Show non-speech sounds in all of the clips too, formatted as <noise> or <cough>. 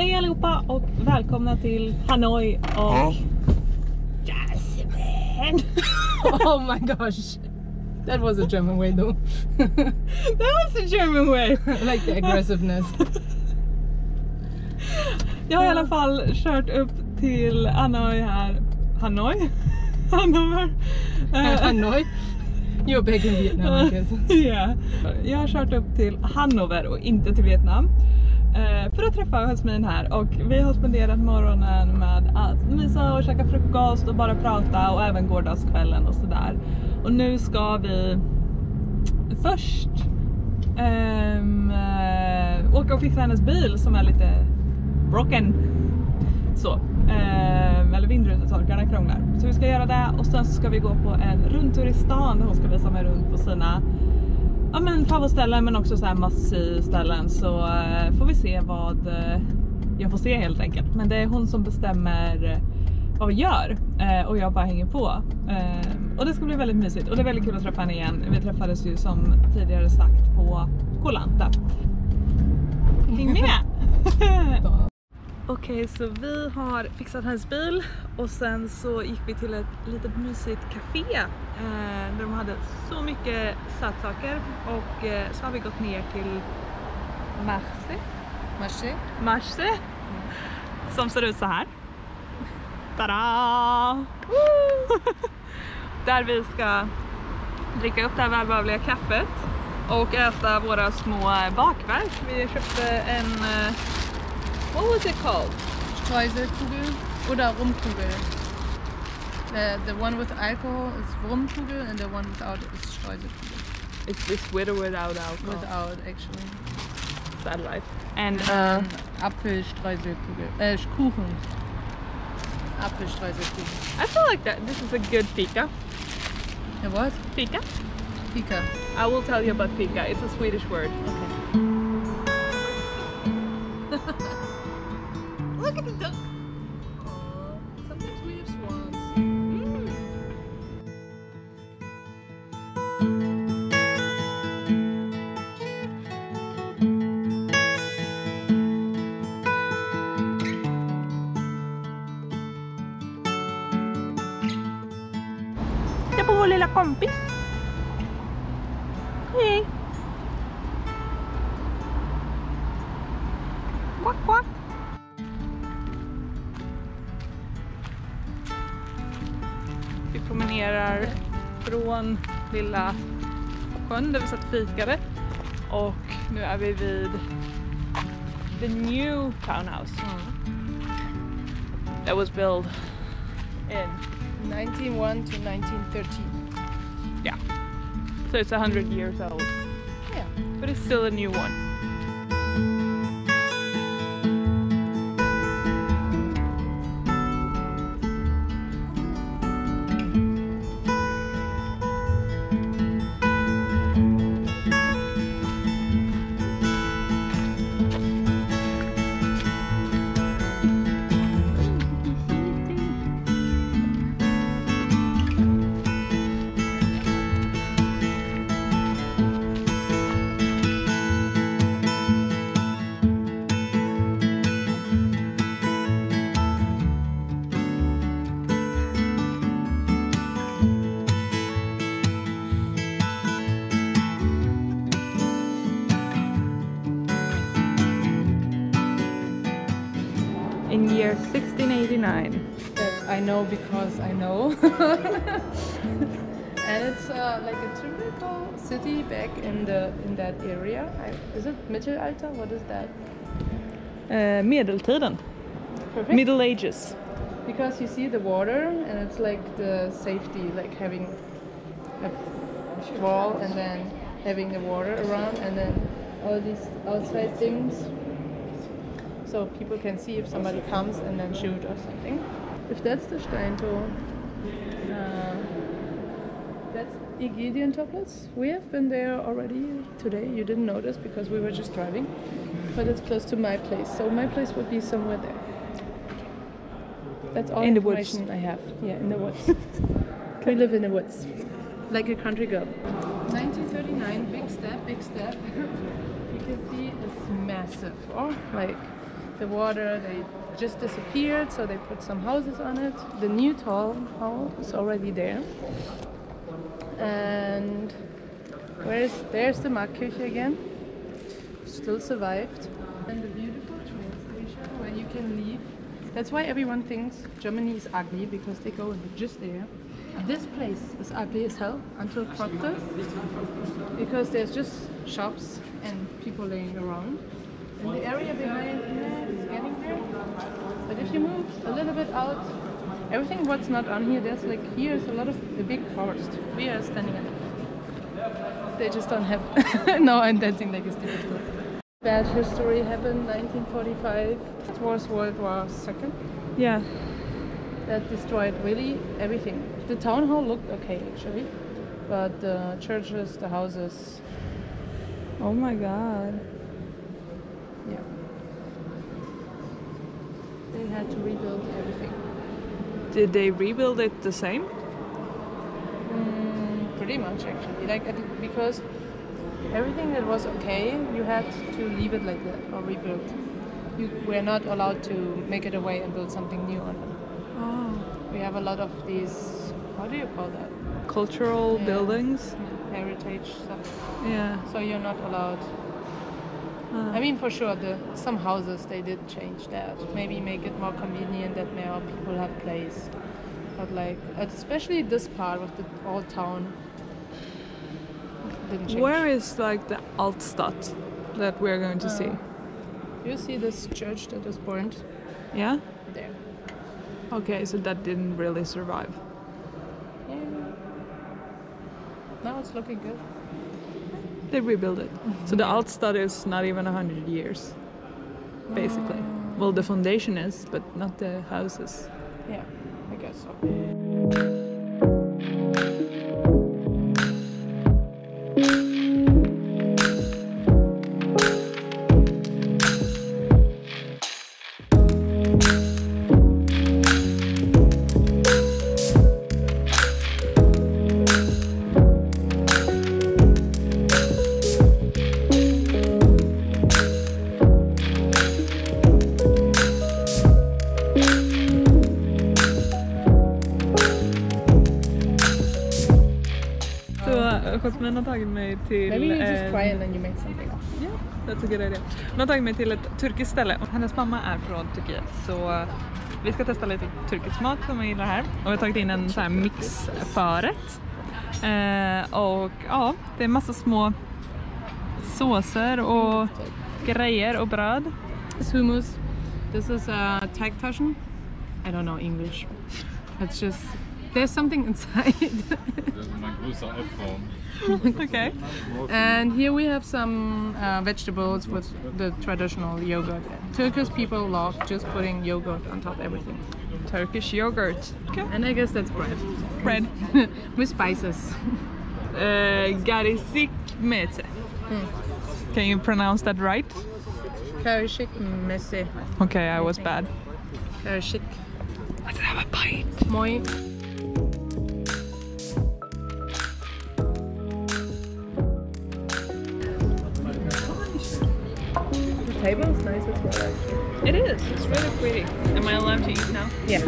Hej allihopa och välkomna till Hanoi och Jasmine. <laughs> oh my gosh. That was a German way though. <laughs> That was the German way. I <laughs> like the aggressiveness. Jag har i alla fall kört upp till Hanoi här. Hanoi? Hannover? Eh, Hanoi. You're back in Vietnam I guess. Ja. Jag har kört upp till Hannover och inte till Vietnam. Eh, för att träffa Jasmine här och vi har spenderat morgonen med att mysa och käka frukost och bara prata och även gårdagskvällen och sådär. Och nu ska vi först um, åka och fixa hennes bil som är lite broken. Så. Um, eller vindrutetorkarna krånglar. Så vi ska göra det och sen så ska vi gå på en rundtur i stan där hon ska visa mig runt på sina ja, men favoritställen men också så här must ställen så eh, får vi se vad eh, jag får se helt enkelt. Men det är hon som bestämmer eh, vad vi gör eh, och jag bara hänger på. Eh, och det ska bli väldigt mysigt och det är väldigt kul att träffa henne igen. Vi träffades ju som tidigare sagt på Kolanta. Häng med! <laughs> <laughs> Okej, så vi har fixat hennes bil och sen så gick vi till ett litet mysigt café eh, där de hade så mycket sötsaker och eh, så har vi gått ner till Marse, Marché. Marse som ser ut så här. Tada! <laughs> Där vi ska dricka upp det här välbehövliga kaffet och äta våra små bakverk. Vi köpte en eh, What was it called? Streuselkugel oder Rumkugel. The, the one with alcohol is Rumkugel and the one without is Streuselkugel. It's this with or without alcohol. Without actually. Sad life. And uh, And Apfelstreuselkugel. Äh, Kuchen. Apfelstreuselkuchen. I feel like that this is a good fika. Ja, what? Fika? Fika. I will tell you about fika. It's a Swedish word. <laughs> look at the duck. Mm. Pues, la compis. Lilla sjön där vi satt och fikade och nu är vi vid the new townhouse that was built in 1901 to 1913. Yeah. So it's a hundred years old. Yeah. But it's still a new one. In year 1689. That I know because I know. <laughs> and it's uh, like a typical city back in the in that area. I, is it Mittelalter? What is that? Eh, medeltiden. Perfect. Middle Ages. because you see the water and it's like the safety, like having a wall and then having the water around and then all these outside things. So people can see if somebody comes and then shoot or something. If that's the Steintor, uh, that's Aegidientorplatz. We have been there already today. You didn't notice because we were just driving, but it's close to my place. So my place would be somewhere there. That's all In the woods. information I have. Yeah, in the woods. <laughs> we live in the woods, like a country girl. 1939, big step, big step. <laughs> you can see it's massive. Oh, like the water they just disappeared, so they put some houses on it. The new town hall is already there. And where's there's the Markkirche again? Still survived. And the beautiful train station where you can leave. That's why everyone thinks Germany is ugly because they go and just there. This place is ugly as hell until Proctor because there's just shops and people laying around. And the area behind is getting there. But if you move a little bit out, everything what's not on here, there's like here's a lot of a big forest. We are standing in it. They just don't have <laughs> no I'm dancing like a stupid. Bad history happened 1945. It was World War Second. Yeah. That destroyed really everything. The town hall looked okay actually, but the churches, the houses, Oh my god. Yeah. They had to rebuild everything. Did they rebuild it the same? Mm, pretty much actually. Like because everything that was okay, you had to leave it like that or rebuild. You were not allowed to make it away and build something new on it. Oh. We have a lot of these. How do you call that? Cultural Yeah. buildings? Heritage stuff. Yeah. So you're not allowed. Ah. I mean, for sure, the some houses they did change that. Maybe make it more convenient that more people have place. But like, especially this part of the old town, didn't change. Where is like the Altstadt that we're going to see? Uh, You see this church that is burned Yeah? there. Okay, so that didn't really survive. Yeah. Now it's looking good. They rebuilt it. So the Altstadt is not even 100 years, basically. Ah. Well, the foundation is, but not the houses. Yeah, I guess so. Tagit mig till... Maybe you just try and then you make something up. Yeah, that's a good idea. Hon har tagit mig till ett turkiskt ställe. Hennes mamma är från Turkiet så eh, vi ska testa lite turkisk mat som vi gillar här. Och vi har tagit in en sån här mixförrätt. Eh, och ja, det är massa små såser och grejer och bröd. Hummus. This is uh, Teigtaschen. I don't know English. It's just there's something inside. Das ist mein größter Albtraum. And here we have some uh, vegetables with the traditional yogurt. Turkish people love just putting yogurt on top of everything. Turkish yoghurt. Okay. And I guess that's bread Bread. <laughs> with spices. <laughs> Uh, garisik meze. Can you pronounce that right? Karışık mese. Okay, I was bad. Karışık. Let's have a bite. Moi. Table is nice as well, actually. It is. It's really pretty. Am I allowed to eat now? Yeah.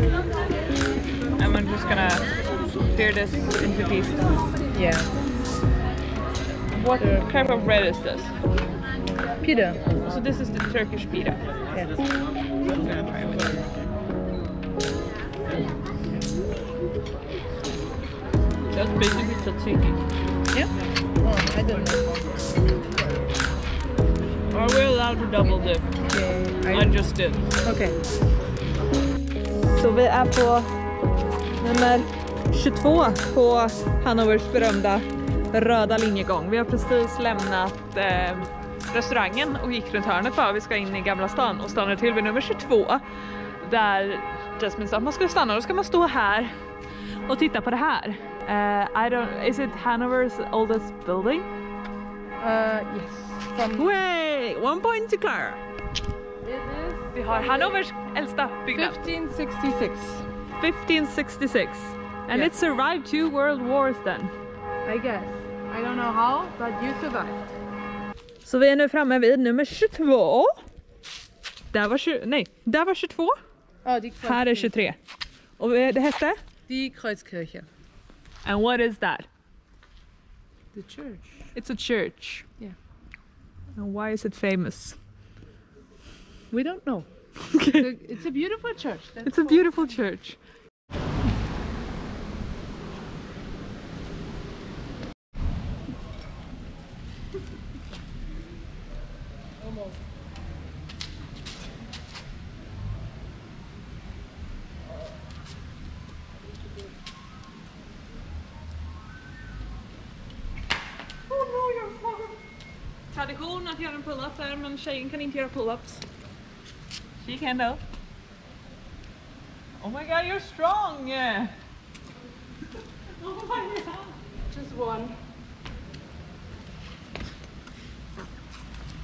I'm just gonna tear this into pieces. Yeah. What kind of bread is this? Pita. So this is the Turkish pita. Yes. I'm gonna try with it. That's basically tzatziki. Yeah. Oh, I don't know. Are we allowed to double dip? Okay. I just did. Okay. Så vi är på nummer 22 på Hannovers berömda röda linjegång. Vi har precis lämnat eh, restaurangen och gick runt hörnet bara. Vi ska in i Gamla stan och stannade till vid nummer 22 där Jasmine sa att man skulle stanna. Då ska man stå här och titta på det här. Eh, I don't, is it Hanover's oldest building? Uh, yes. From Way! One point to Clara. It is Vi har Hannovers äldsta byggnad. 1566. 1566. And Yeah. it survived two world wars then. I guess. I don't know how, but you survived. Så vi är nu framme vid nummer 22. Där var 20, nej, där var 22. Oh, Här är 23. Och det hette? Die Kreuzkirche. And what is that? The church. It's a church. Yeah. And why is it famous? We don't know. <laughs> It's a, beautiful church then. it's a beautiful church. That's It's a all. beautiful church. Tradition att göra en pull-up där men tjejen kan inte göra pull-ups. She can though. Oh my god, you're strong! Oh my god. Just one.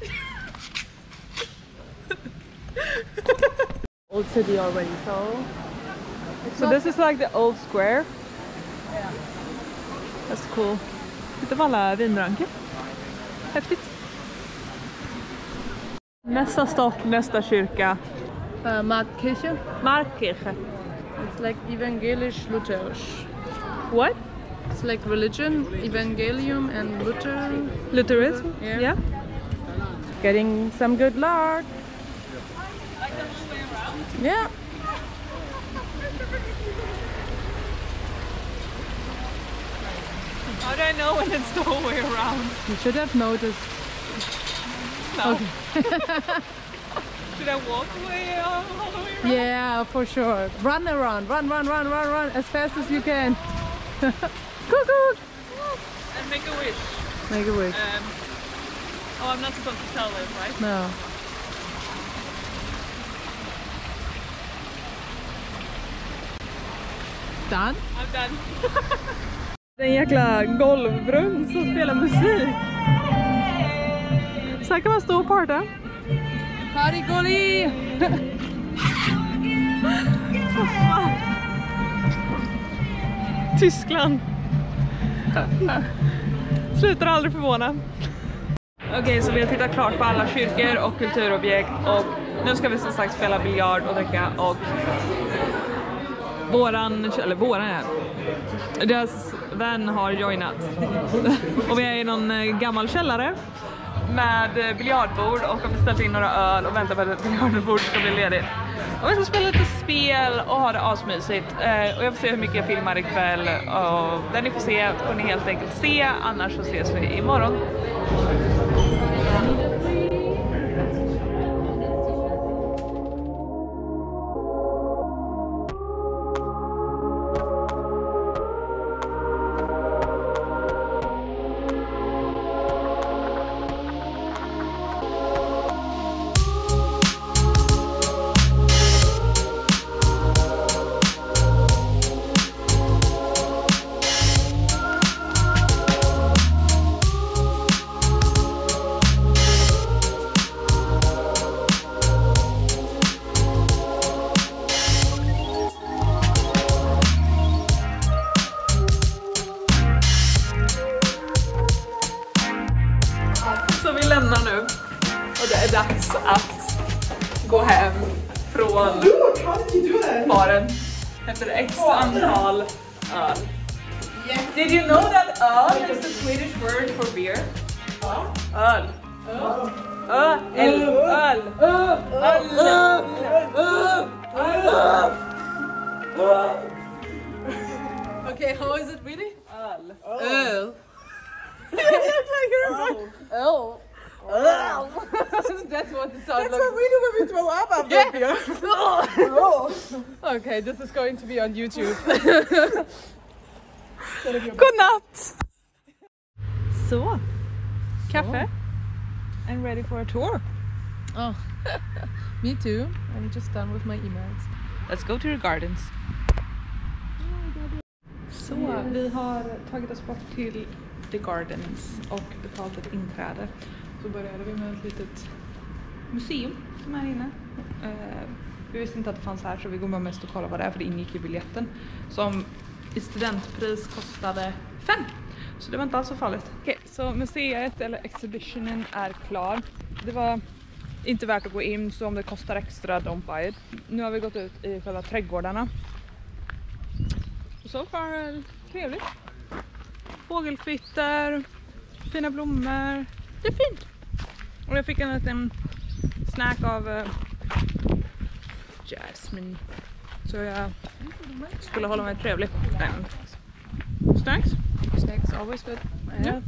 <laughs> Old city already, so. So this is like the old square? Yeah. That's cool. På alla vinranker. Häftigt. Nästa stopp, nästa kyrka. Uh, Markkirche. Markkirche. It's like evangelisch lutherisch. What? It's like religion, evangelium and Luther. Lutherism? Yeah. yeah. Getting some good luck. Yeah. How do I know when it's the whole way around? You should have noticed. No. Should I walk away uh, all the way around? Yeah, for sure. Run around, run, run, run, run, run as fast as you can. <laughs> Cuckoo! And make a wish. Make a wish. Um, oh, I'm not supposed to tell this, right? No. Done? I'm done. <laughs> En jäkla golvbrunn som spelar musik. Så här kan man stå och parta. Party golly! <laughs> Tyskland. <laughs> Slutar aldrig förvåna. Okej, så vi har tittat klart på alla kyrkor och kulturobjekt och nu ska vi som sagt spela biljard och dricka och våran, eller våran är deras vän har joinat. Och vi är i någon eh, gammal källare med eh, biljardbord och har beställt in några öl och väntar på att ett biljardbord ska bli ledigt. Och vi ska spela lite spel och ha det asmysigt. Eh, och jag får se hur mycket jag filmar ikväll. Och det ni får se får ni helt enkelt se, annars så ses vi imorgon. Är dags att gå hem från baren efter x antal öl. Did you know that öl is the Swedish word for beer? Öl. Öl. Öl. Öl. Okay, how is it really? Öl. Oh. Oh. Oh. <laughs> That's what the sound looks we do when we throw up after Yeah. beer. <laughs> Okay, this is going to be on YouTube. <laughs> Godnatt! Så. I'm ready for a tour. oh, me too. I'm just done with my emails. Let's go to the gardens. Så, uh, vi har tagit oss bort till The Gardens och betalt ett inträde. Så började vi med ett litet museum som är här inne. Eh, vi visste inte att det fanns här så vi går bara mest och kollar vad det är för det ingick i biljetten. Som i studentpris kostade 5. Så det var inte alls så farligt. Okej, så museet eller exhibitionen är klar. Det var inte värt att gå in så om det kostar extra don't buy it. Nu har vi gått ut i själva trädgårdarna. Så far trevligt. Fågelkvitter, fina blommor. Det är fint. Och jag fick en liten snack av uh, Jasmine. Så jag skulle hålla mig trevlig. Um, snacks? Snacks always good. I Yeah. have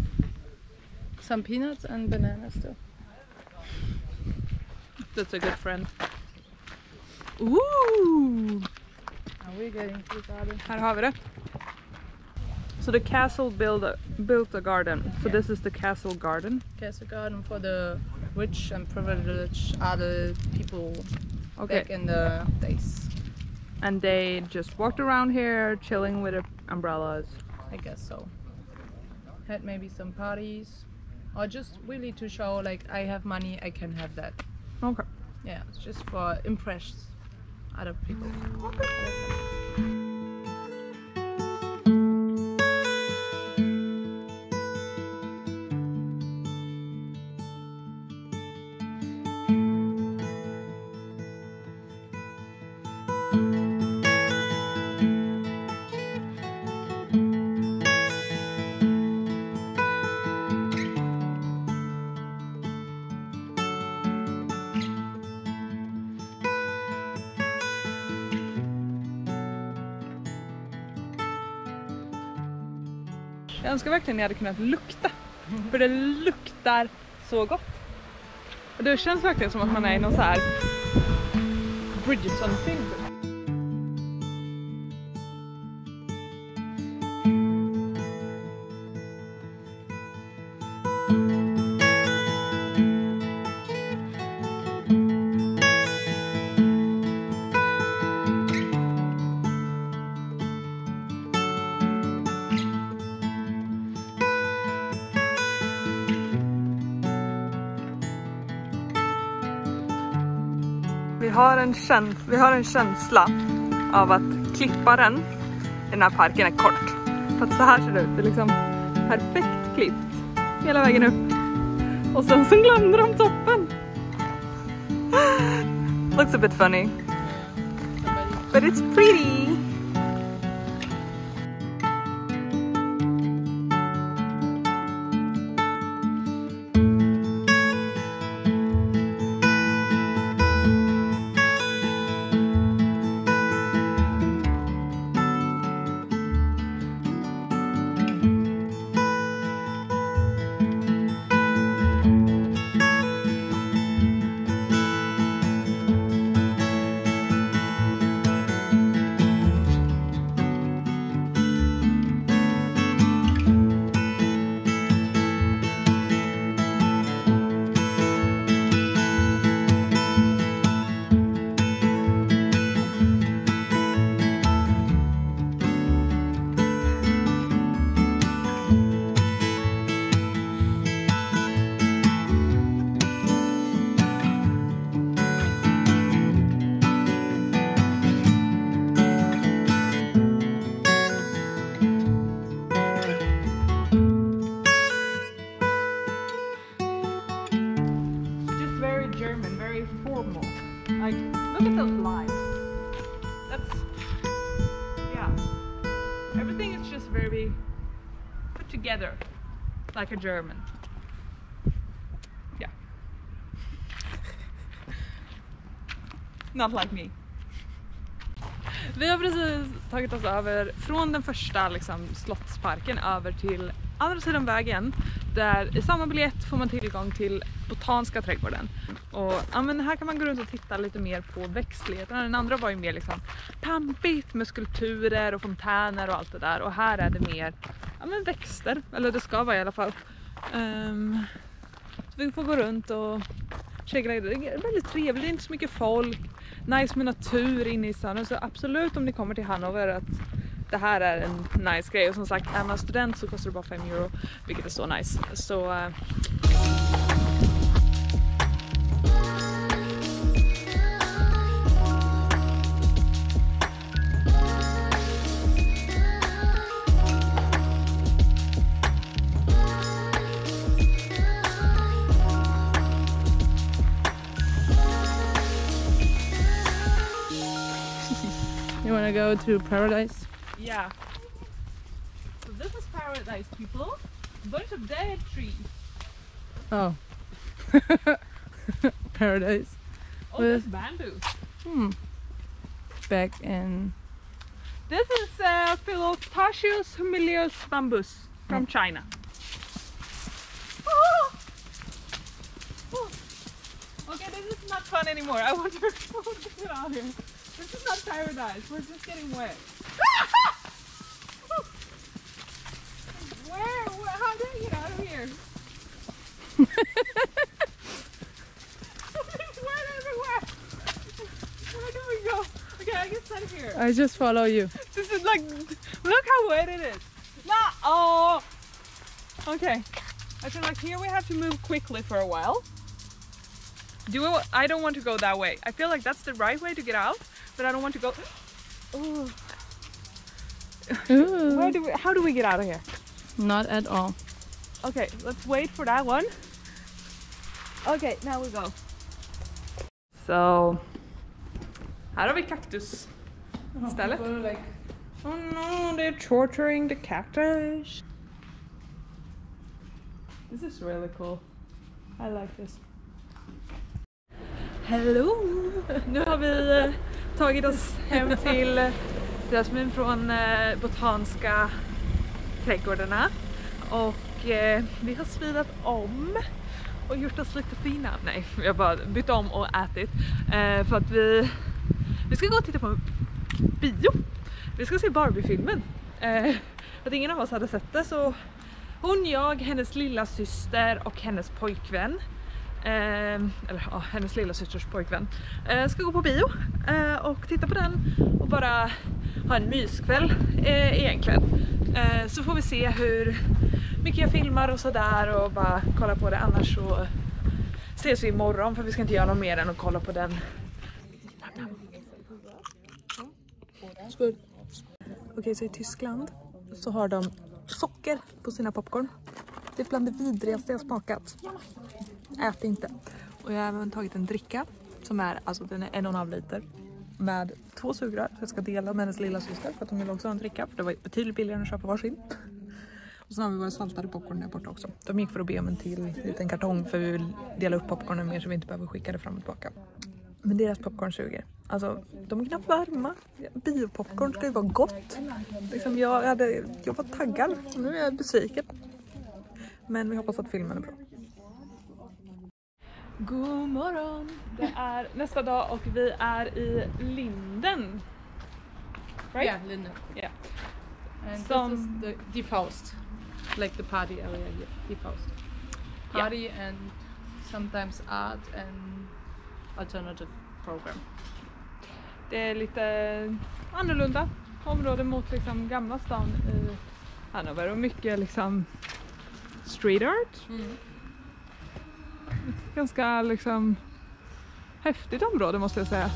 some peanuts and bananas too. That's a good friend. Ooh! Här har vi det. So the castle build a, built a garden. So this is the castle garden. Castle garden for the rich and privileged other people Okay. back in the days. And they just walked around here chilling with their umbrellas. I guess so. Had maybe some parties, or just really to show like I have money, I can have that. Okay. Yeah, it's just for impress other people. Jag önskar verkligen jag hade kunnat lukta. För det luktar så gott. Och det känns verkligen som att man är i någon så här Bridgerton-film. Har, en käns- vi har en känsla av att klipparen i den här parken är kort. För att så här ser det ut. Det är liksom perfekt klippt hela vägen upp. Och sen så glömde de toppen. Looks a bit funny. But it's pretty. Like a German. Yeah. <laughs> Not like me. Vi har precis tagit oss över från den första liksom, slottsparken över till andra sidan vägen där i samma biljett får man tillgång till Botaniska trädgården. Och ja, men här kan man gå runt och titta lite mer på växtligheten. Den andra var ju mer liksom pampigt med skulpturer och fontäner och allt det där och här är det mer ja, men växter, eller det ska vara i alla fall. Um, så vi får gå runt och kika lite. Det är väldigt trevligt, det är inte så mycket folk. Nice med natur inne i stan. Så absolut om ni kommer till Hannover att det här är en nice grej och som sagt är man student så kostar det bara 5 euro vilket är så nice. Så, uh... You wanna go to paradise? Yeah. So this is paradise, people. Bunch of dead trees. Oh. <laughs> paradise. Oh, With- bamboo. Hmm. Back in. This is uh, Phyllostachys humilius bambus from China. Oh! Oh. Okay, this is not fun anymore. I want to, I want to get out of here. This is not paradise. We're just getting wet. <laughs> Where? Where? How do I get out of here? <laughs> It's wet everywhere. Where do we go? Okay, I can stand here. I just follow you. This is like, look how wet it is. Nah, oh. Okay. I feel like here we have to move quickly for a while. Do we, I don't want to go that way. I feel like that's the right way to get out, but I don't want to go. <gasps> Oh, where do we, how do we get out of here? Not at all. Okay, let's wait for that one. Okay, now we go. So, här har vi kaktus. Istället. Oh no, they're torturing the cactus. This is really cool. I like this. Hello! Nu har vi tagit oss hem till Jasmin från eh, Botanska Botaniska trädgårdarna. Och eh, vi har svidat om och gjort oss lite fina. Nej, vi har bara bytt om och ätit. Eh, för att vi, vi ska gå och titta på bio. Vi ska se Barbie-filmen. Eh, för att ingen av oss hade sett det så hon, jag, hennes lilla syster och hennes pojkvän eh, eller ja, hennes lilla systers pojkvän eh, ska gå på bio eh, och titta på den och bara ha en myskväll eh, egentligen. Eh, så får vi se hur mycket jag filmar och sådär och bara kolla på det annars så ses vi imorgon för vi ska inte göra något mer än att kolla på den. Okej, så i Tyskland så har de socker på sina popcorn. Det är bland det vidrigaste jag smakat. Ät inte. Och jag har även tagit en dricka som är, alltså den är en och en halv liter med två sugrör. Så jag ska dela med hennes lilla syster för att hon vill också ha en dricka för det var betydligt billigare än att köpa varsin. Och sen har vi våra saltade popcorn där borta också. De gick för att be om en till liten kartong för vi vill dela upp popcornen mer så vi inte behöver skicka det fram och tillbaka. Men deras popcorn suger. Alltså, de är knappt varma. Biopopcorn ska ju vara gott. Liksom jag, hade, jag var taggad. Nu är jag besviken. Men vi hoppas att filmen är bra. God morgon! Det är nästa dag och vi är i Linden. Right? Yeah, Linden. Yeah. And Some- this is the Faust, like the party area here. Die Faust. Yeah. Party and sometimes art and alternative program. Det är lite annorlunda område mot liksom gamla stan i Hannover och mycket liksom street art. Ganska liksom häftigt område måste jag säga.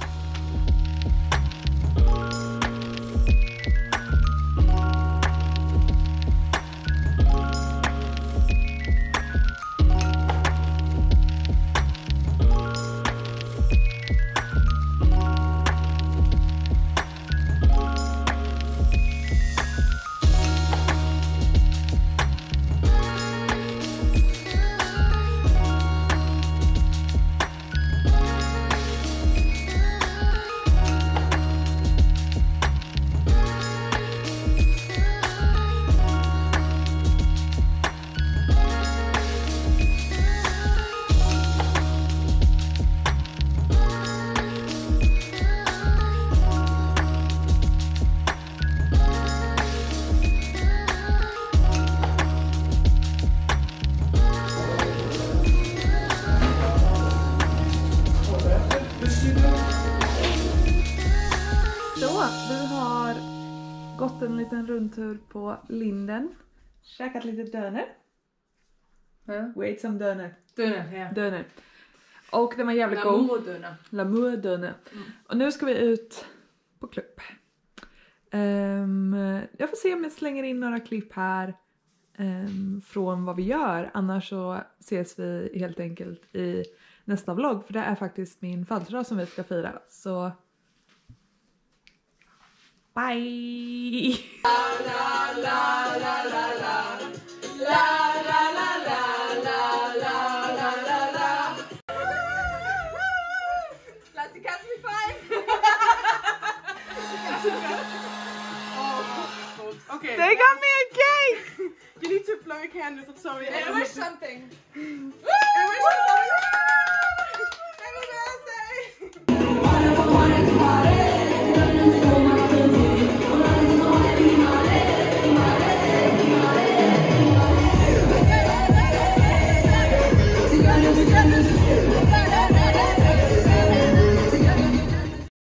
På Linden. Käkat lite döner. Yeah. Wait some döner. Döner. Döner. Och den var jävligt god. Lamour-döner. L'amour döner. Och nu ska vi ut på klubb. Ehm, jag får se om jag slänger in några klipp här ehm, från vad vi gör. Annars så ses vi helt enkelt i nästa vlogg. För det är faktiskt min födelsedag som vi ska fira. Så Bye! <laughs> Lass die Katze nicht fallen. okay. They got me a cake! <laughs> You need to blow your candles. I'm sorry. <laughs> I wish something. I wish